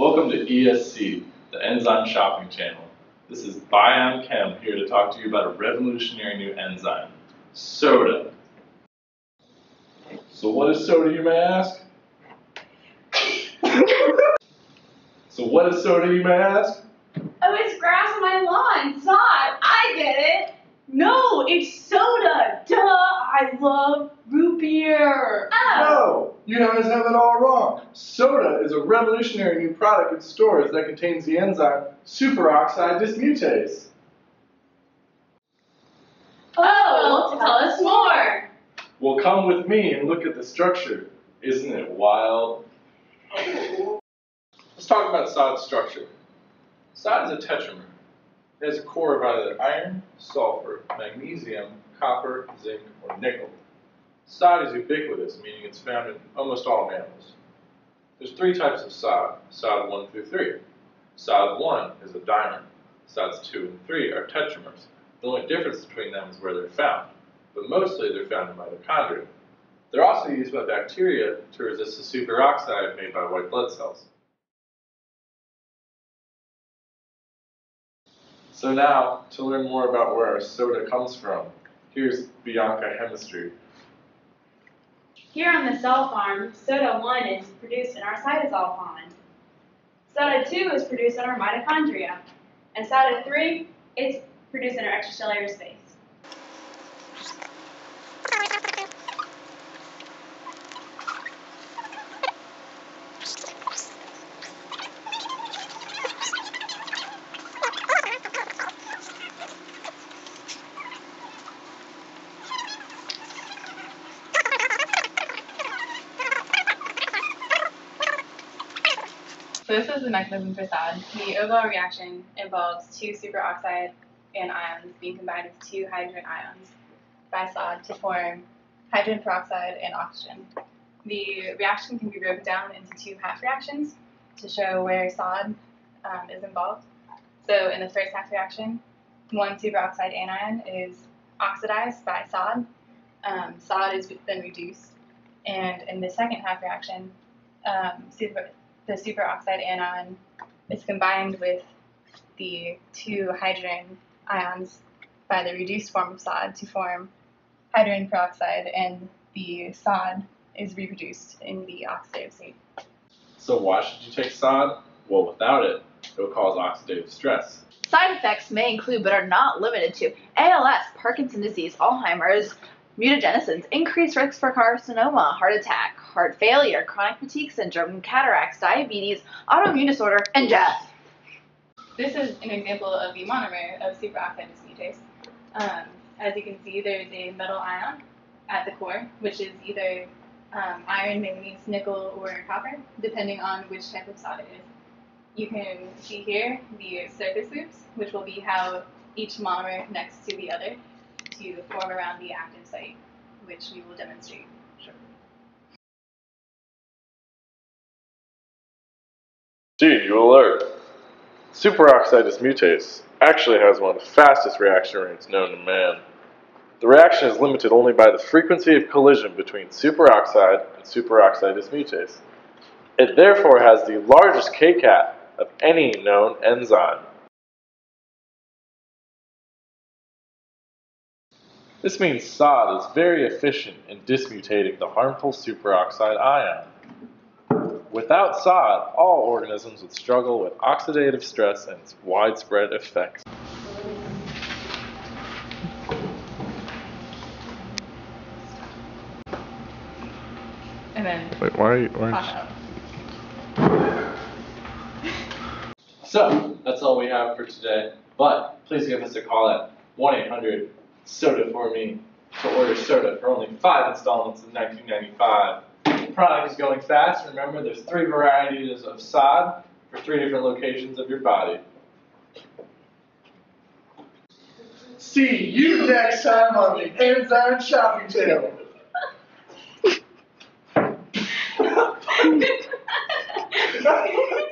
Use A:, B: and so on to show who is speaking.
A: Welcome to ESC, the Enzyme Shopping Channel. This is Bion Chem here to talk to you about a revolutionary new enzyme, soda. So what is soda, you may ask? so what is soda, you may ask?
B: Oh, it's grass on my lawn. Sod. I get it. No, it's soda. Duh. I love root beer. Oh.
A: No, you guys have it all wrong. Soda is a revolutionary new product in stores that contains the enzyme superoxide dismutase.
B: Oh, tell us more.
A: Well, come with me and look at the structure. Isn't it wild? Let's talk about sod's structure. Sod is a tetramer. It has a core of either iron, sulfur, magnesium, copper, zinc, or nickel. Sod is ubiquitous, meaning it's found in almost all mammals. There's three types of sod, sod 1 through 3. Sod 1 is a dimer. Sods 2 and 3 are tetramers. The only difference between them is where they're found, but mostly they're found in mitochondria. They're also used by bacteria to resist the superoxide made by white blood cells. So now, to learn more about where our soda comes from, here's Bianca Chemistry.
B: Here on the cell farm, soda 1 is produced in our cytosol pond. Soda 2 is produced in our mitochondria. And soda 3 is produced in our extracellular space.
C: So this is the mechanism for SOD. The overall reaction involves two superoxide anions being combined with two hydrogen ions by SOD to form hydrogen peroxide and oxygen. The reaction can be broken down into two half reactions to show where SOD um, is involved. So in the first half reaction, one superoxide anion is oxidized by SOD. Um, SOD is then reduced. And in the second half reaction, um, super, the superoxide anion is combined with the two hydrogen ions by the reduced form of SOD to form hydrogen peroxide, and the SOD is reproduced in the oxidative state.
A: So why should you take sod? Well, without it, it will cause oxidative stress.
D: Side effects may include, but are not limited to, ALS, Parkinson's disease, Alzheimer's, mutagenesis, increased risk for carcinoma, heart attack, heart failure, chronic fatigue syndrome, cataracts, diabetes, autoimmune disorder, and death.
C: This is an example of the monomer of superoxide dismutase. Um, as you can see, there's a metal ion at the core, which is either um, iron, manganese, nickel, or copper, depending on which type of sod it is. You can see here the surface loops, which will be how each monomer connects to the other to form around the active site, which we will demonstrate shortly.
A: Gee, you alert. Superoxide dismutase actually has one of the fastest reaction rates known to man. The reaction is limited only by the frequency of collision between superoxide and superoxide dismutase. It therefore has the largest kcat of any known enzyme. This means SOD is very efficient in dismutating the harmful superoxide ion. Without SOD, all organisms would struggle with oxidative stress and its widespread effects.
C: And then
A: Wait, why are you, why are. So, that's all we have for today. But please give us a call at 1 800 soda for me to order soda for only five installments in 1995. The product is going fast. Remember, there's three varieties of sod for three different locations of your body. See you next time on the Enzyme Shopping Channel.